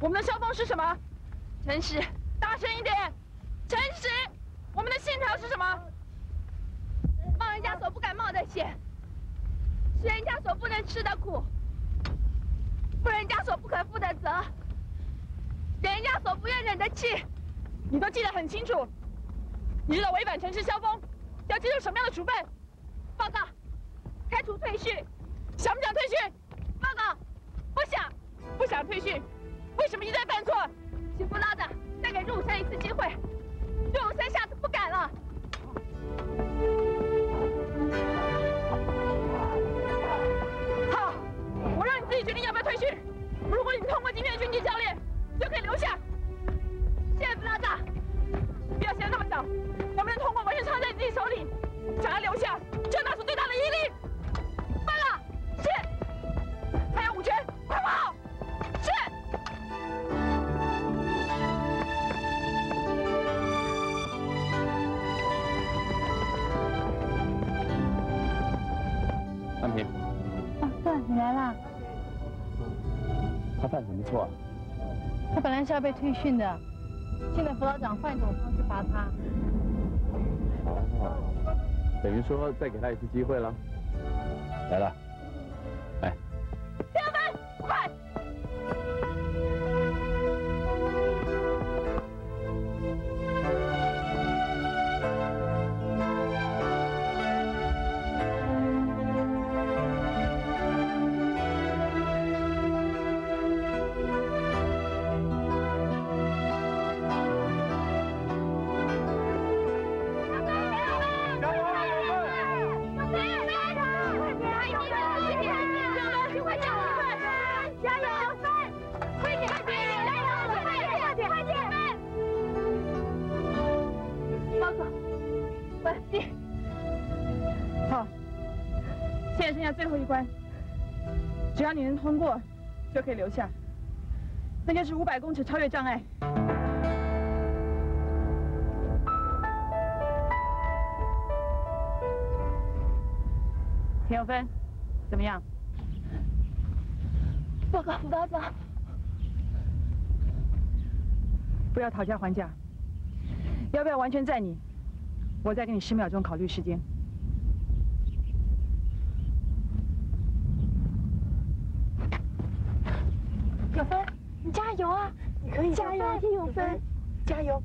我们的校风是什么？诚实，大声一点！诚实，我们的信条是什么？冒人家所不敢冒的险，吃人家所不能吃的苦，负人家所不可负的责，忍人家所不愿忍的气。你都记得很清楚。你知道违反城市校风要接受什么样的处分？报告，开除退训。想不想退训？报告，不想，不想退训。错？他本来是要被退训的，现在辅导长换一种方式罚他。哦，等于说再给他一次机会了。来了，最后一关，只要你能通过，就可以留下。那就是五百公尺超越障碍。田有芬，怎么样？报告辅导长，不要讨价还价，要不要完全在你？我再给你十秒钟考虑时间。有芬，你加油啊！你可以加油，加油！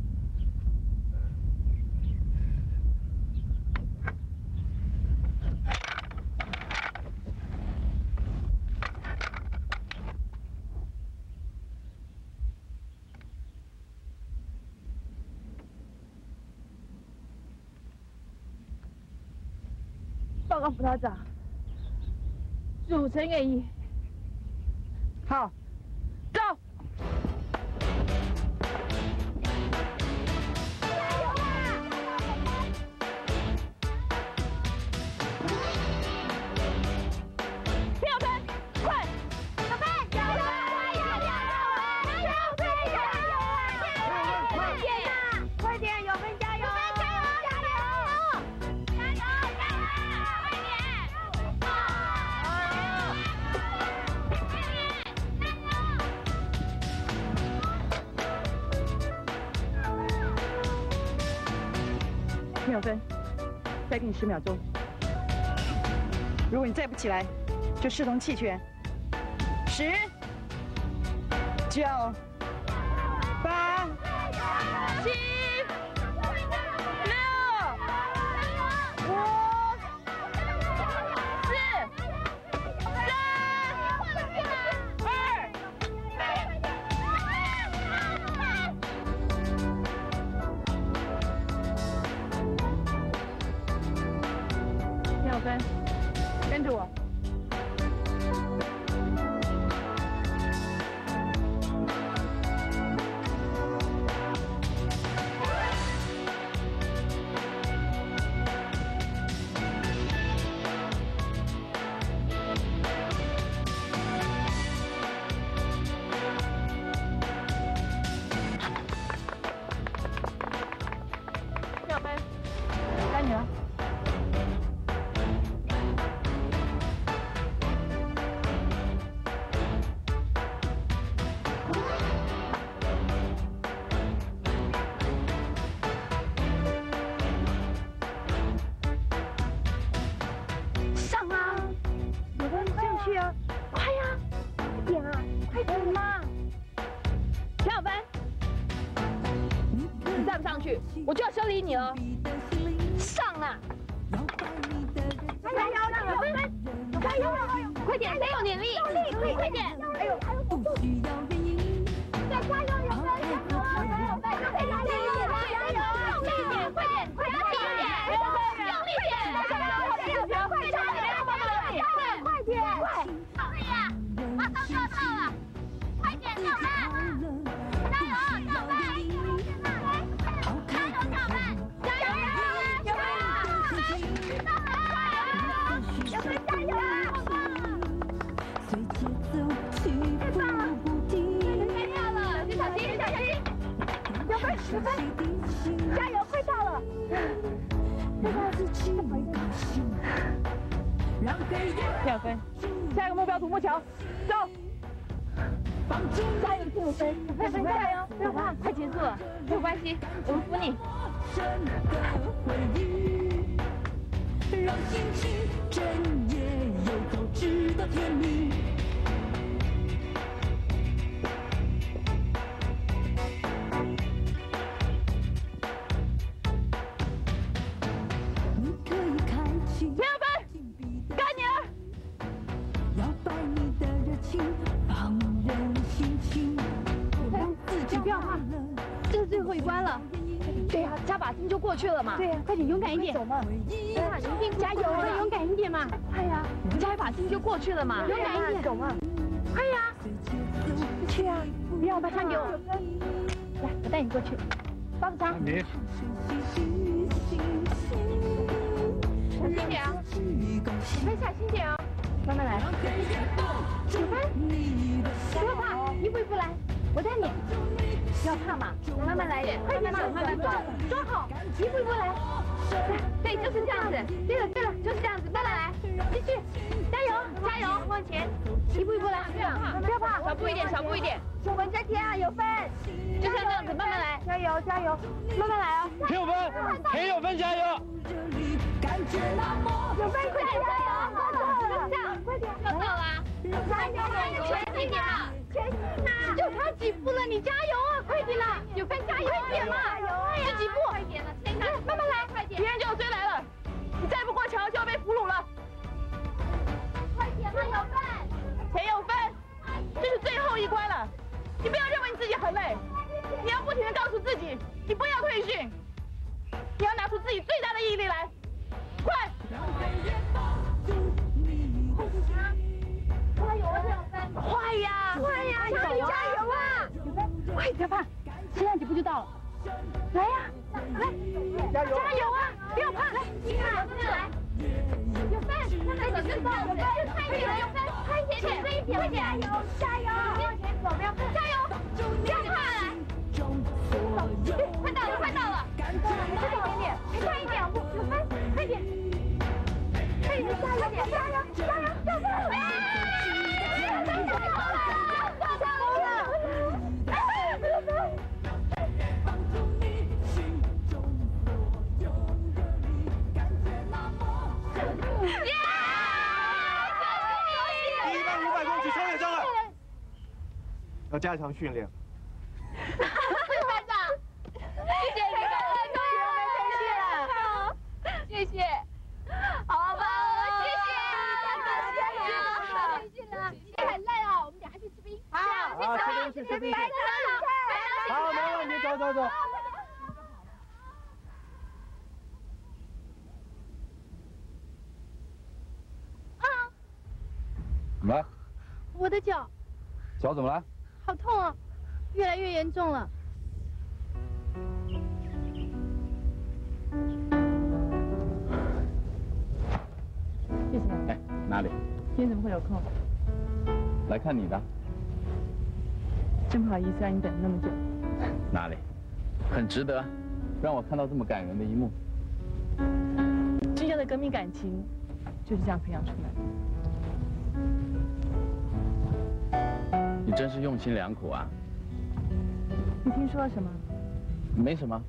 报告辅导长，主持愿意。好，田有芬，再给你十秒钟。如果你再不起来，就视同弃权。十、九、跟，跟着我。去，我就要修理你了。上啊！加油，加油，加油，快点，谁有点力？用力，快点！哎呦，还有速度！再加油，有分，加油，加油，加油，加油，加油！用力一点，快点，快点，用力一点，加油，加油，快点，快点，快点，快！好厉害，马上就要到了，快点，小芬，加加油，快到了！让自己高兴，让黑夜小芬，下一个目标独木桥，走！加油，小芬，小芬加油，不要怕，快结束了，没有关系，我们扶你。让心情整夜有口直到天明。过去了嘛。对呀，快点，勇敢一点。走嘛。一定加油，勇敢一点嘛。快呀，加一把劲就过去了嘛。勇敢一点，走嘛。快呀，去啊！不要把枪给我。来，我带你过去。抱着枪。你小心点啊！你们小心点啊！慢慢来。小芬，不要怕，一步一步来，我带你。不要怕嘛，慢慢来点，快点嘛，慢慢抓，抓好，一步一步来。来，对，就是这样子。对了对了，就是这样子，慢慢来，继续，加油加油，往前，一步一步来，不要怕，不要怕，小步一点，小步一点。稳着点啊，有分，就像这样子，慢慢来，加油加油，慢慢来啊。田有芬，田有芬加油！有分，快点加油，快到了，这样，快点，要到了，加油，全力点啊，全力啊，就差几步了，你加油啊，快点啦，有分加油，快点嘛，就几步，快点了，慢慢来，快点，敌人就要追来了，你再不过桥就要被俘虏了，快点嘛，有分，钱有分，这是最后一关了，你不要认为你自己很累，你要不停的告诉自己，你不要退训，你要拿出自己最大的毅力来，呀！加油！加油啊！快点吧，剩下几步就到了。来呀，来，加油！加油啊！不要怕，来，来，来。有分，那你就到了，快一点，有分，快一点点，快一点，快点，加油！加油！往前走，不要加油！不要怕，来。快到了，快到了！再快一点点，快一点，有分，快点！快点，加油！加油！加油！加油！加油！要加强训练。班长，谢谢。你们，终于没退训了，谢。谢，好吧，谢谢，加油，加油，退训了，你很累哦，我们等下去吃冰，好，好，吃冰去吃冰去。好，没问题，走走走。怎么了？我的脚脚怎么了？好痛啊，越来越严重了。谢谢。哎，哪里？今天怎么会有空？来看你的。真不好意思让你等那么久。哪里？很值得，让我看到这么感人的一幕。军校的革命感情就是这样培养出来的。你真是用心良苦啊！你听说了什么？没什么，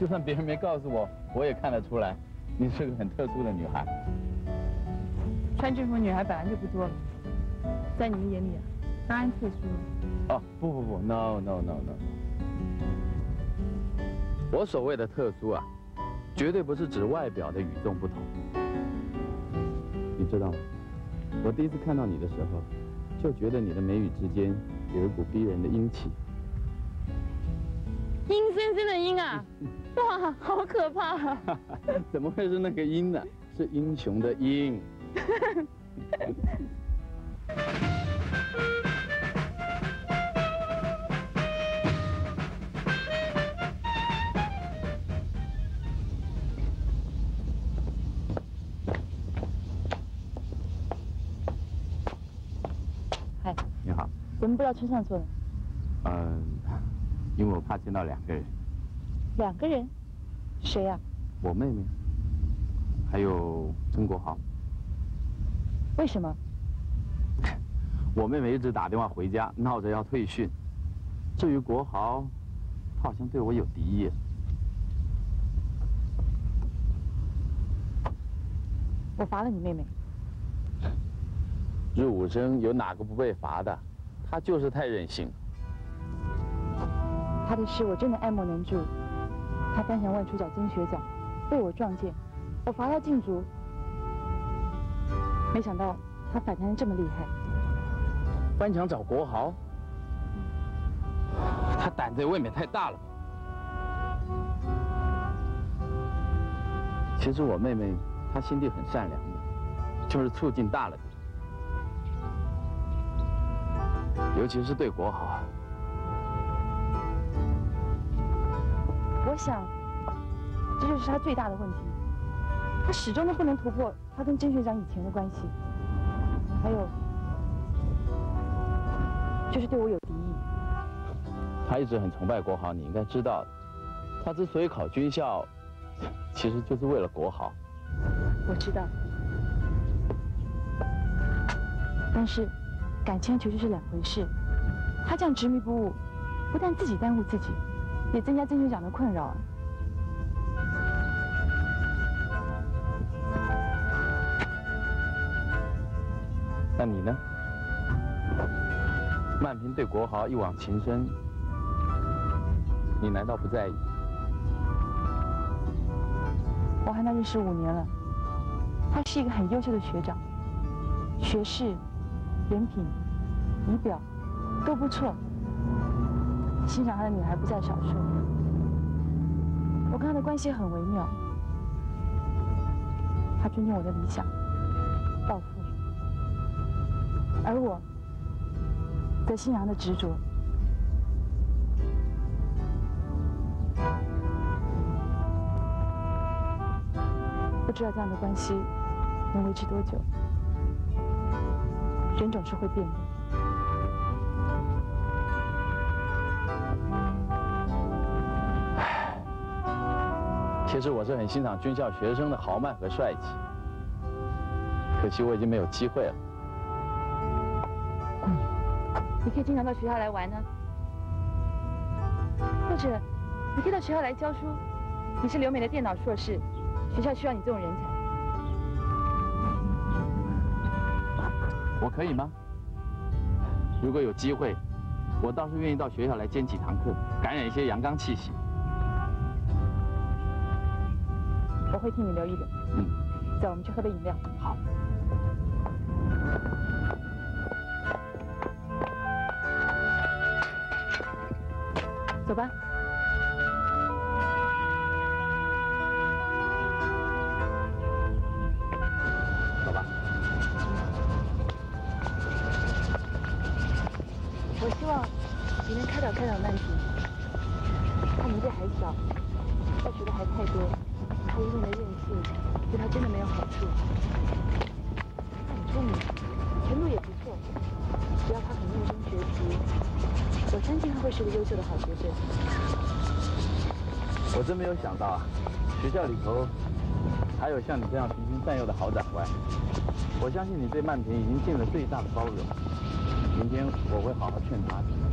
就算别人没告诉我，我也看得出来，你是个很特殊的女孩。穿制服女孩本来就不多了，在你们眼里啊，当然特殊。哦，不不不，no no no no。我所谓的特殊啊，绝对不是指外表的与众不同。你知道吗？我第一次看到你的时候，就觉得你的眉宇之间有一股逼人的英气。阴森森的阴啊！哇，好可怕啊！怎么会是那个阴呢？是英雄的英。怎么不到车上坐呢？嗯，因为我怕见到两个人，两个人？谁呀、我妹妹，还有曾国豪。为什么？我妹妹一直打电话回家，闹着要退训。至于国豪，他好像对我有敌意。我罚了你妹妹。入伍生有哪个不被罚的？他就是太任性他。的事我真的爱莫能助。他翻墙外出找金学长，被我撞见，我罚他禁足。没想到他反弹得这么厉害。翻墙找国豪，他胆子也未免太大了吧。其实我妹妹她心地很善良的，就是醋劲大了尤其是对国豪啊，我想，这就是他最大的问题。他始终都不能突破他跟甄学长以前的关系，还有，就是对我有敌意。他一直很崇拜国豪，你应该知道的。他之所以考军校，其实就是为了国豪。我知道，但是感情和求学是两回事。他这样执迷不悟，不但自己耽误自己，也增加曾学长的困扰。那你呢？曼平对国豪一往情深，你难道不在意？我和他认识五年了，他是一个很优秀的学长，学识、人品、仪表都不错，欣赏他的女孩不在少数。我跟他的关系很微妙，他尊重我的理想、抱负，而我则欣赏的执着。不知道这样的关系能维持多久。人总是会变的。其实我是很欣赏军校学生的豪迈和帅气，可惜我已经没有机会了。你可以经常到学校来玩呢，或者你可以到学校来教书。你是留美的电脑硕士，学校需要你这种人才。我可以吗？如果有机会，我倒是愿意到学校来兼几堂课，感染一些阳刚气息。我会替你留意的。嗯，走，我们去喝杯饮料。好。走吧。还小，要学的还太多，她一味的任性，对他真的没有好处。他很聪明，程度也不错，只要他很认真学习，我相信他会是个优秀的好学生。我真没有想到啊，学校里头还有像你这样循循善诱的好长官。我相信你对曼婷已经尽了最大的包容。明天我会好好劝她的。